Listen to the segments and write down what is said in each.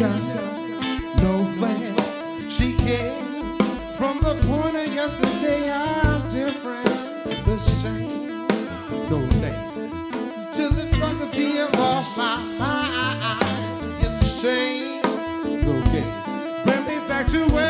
no. She came from the corner yesterday. I'm different, the same, no name. To the point of being lost my mind the same, no game. Bring me back to where.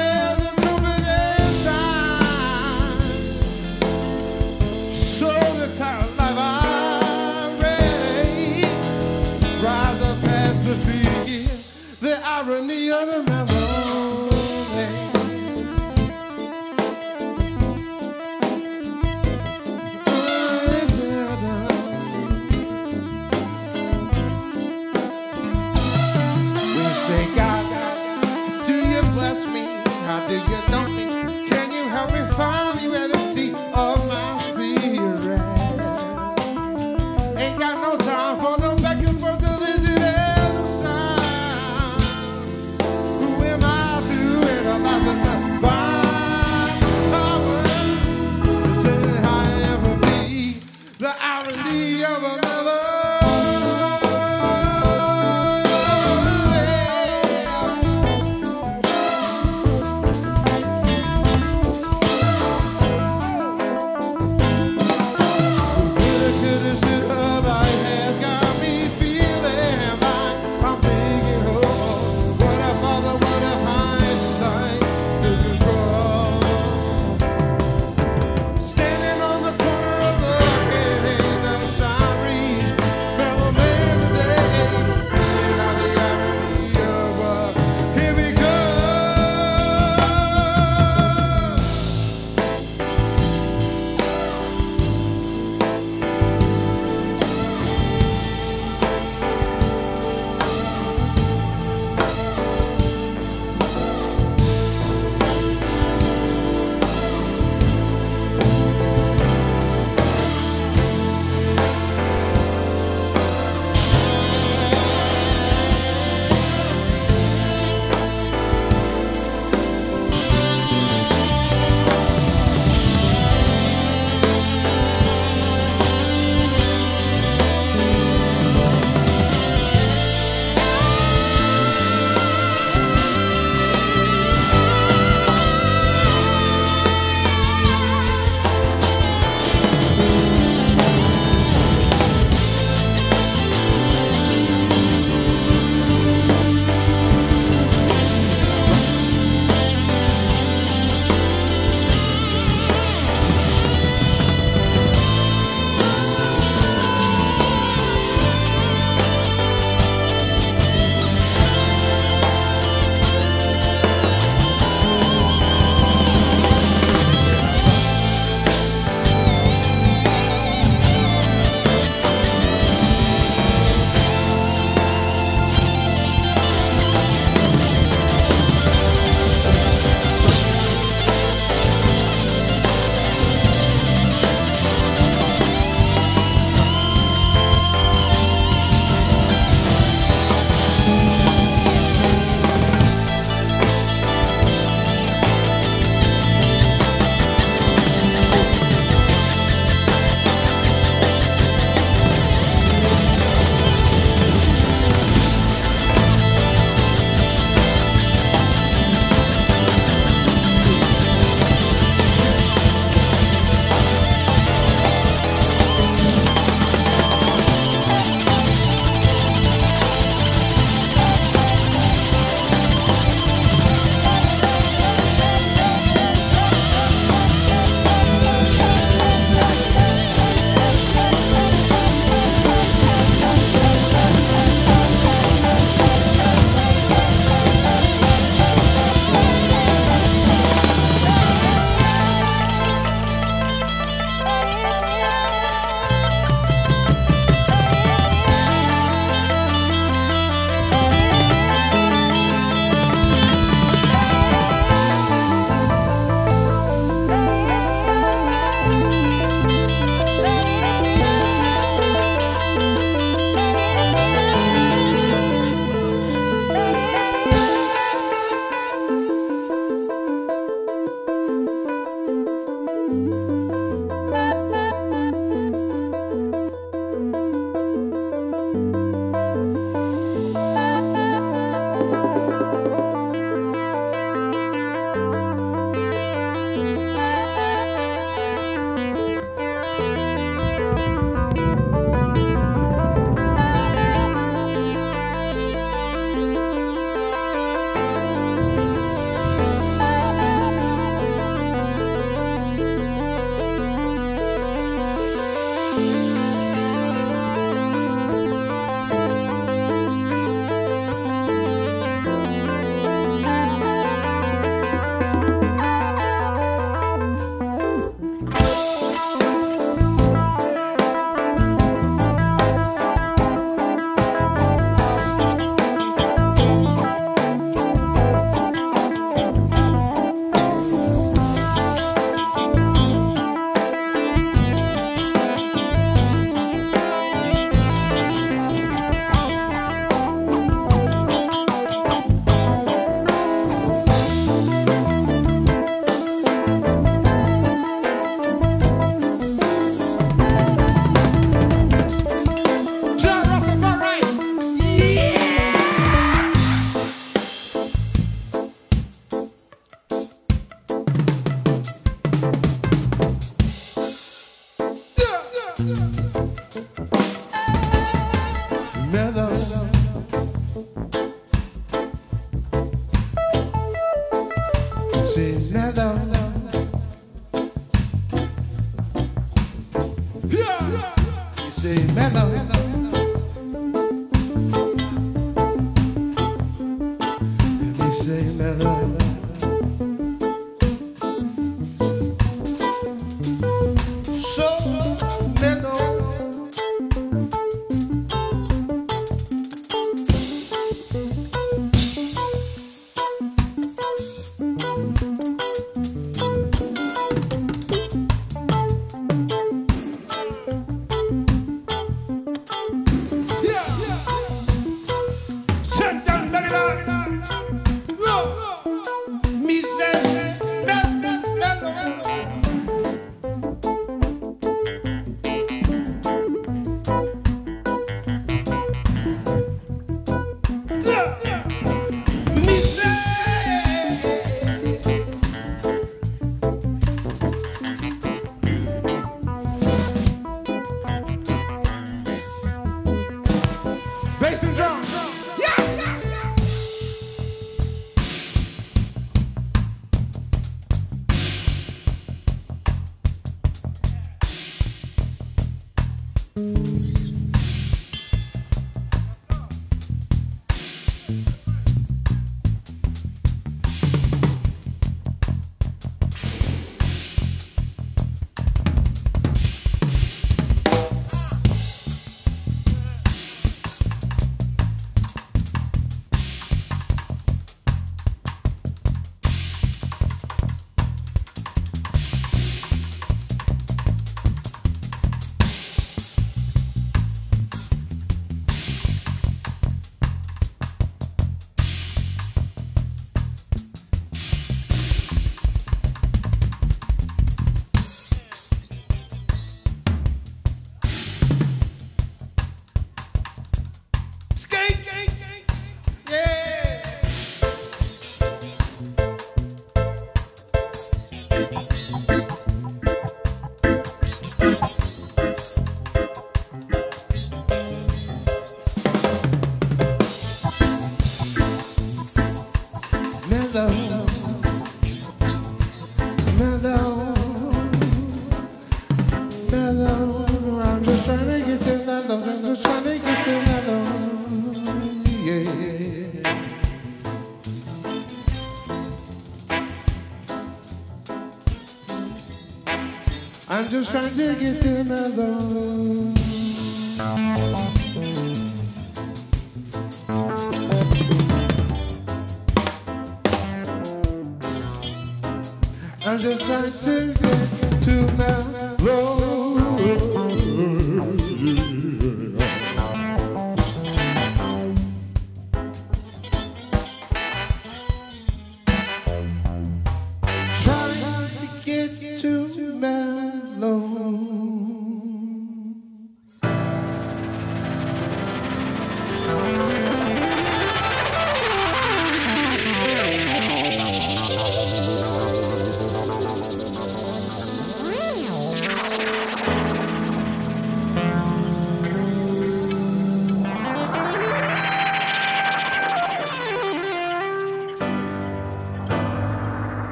still get to my bones.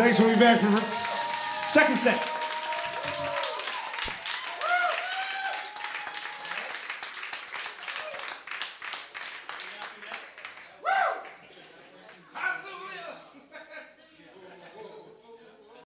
Thanks. We'll be back for second set.